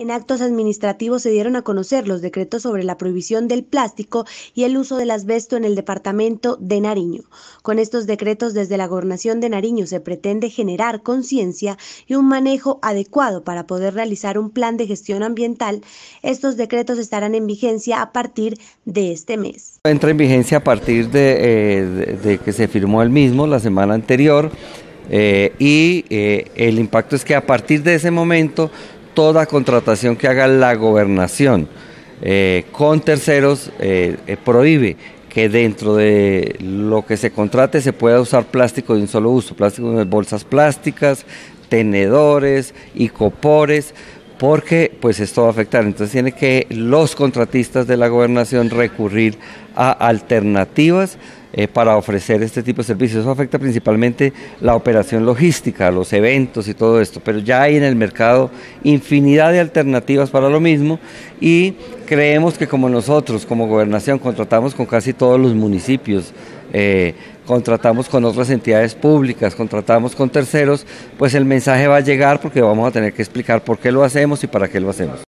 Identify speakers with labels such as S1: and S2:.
S1: En actos administrativos se dieron a conocer los decretos sobre la prohibición del plástico y el uso del asbesto en el departamento de Nariño. Con estos decretos desde la gobernación de Nariño se pretende generar conciencia y un manejo adecuado para poder realizar un plan de gestión ambiental. Estos decretos estarán en vigencia a partir de este mes.
S2: Entra en vigencia a partir de, eh, que se firmó el mismo la semana anterior. Eh, y eh, el impacto es que a partir de ese momento toda contratación que haga la gobernación eh, con terceros eh, eh, prohíbe que dentro de lo que se contrate se pueda usar plástico de un solo uso, plástico de bolsas plásticas, tenedores y copores, porque pues esto va a afectar. Entonces tiene que los contratistas de la gobernación recurrir a alternativas eh, para ofrecer este tipo de servicios. Eso afecta principalmente la operación logística, los eventos y todo esto, pero ya hay en el mercado infinidad de alternativas para lo mismo y creemos que como nosotros, como gobernación, contratamos con casi todos los municipios, eh, contratamos con otras entidades públicas, contratamos con terceros, pues el mensaje va a llegar porque vamos a tener que explicar por qué lo hacemos y para qué lo hacemos.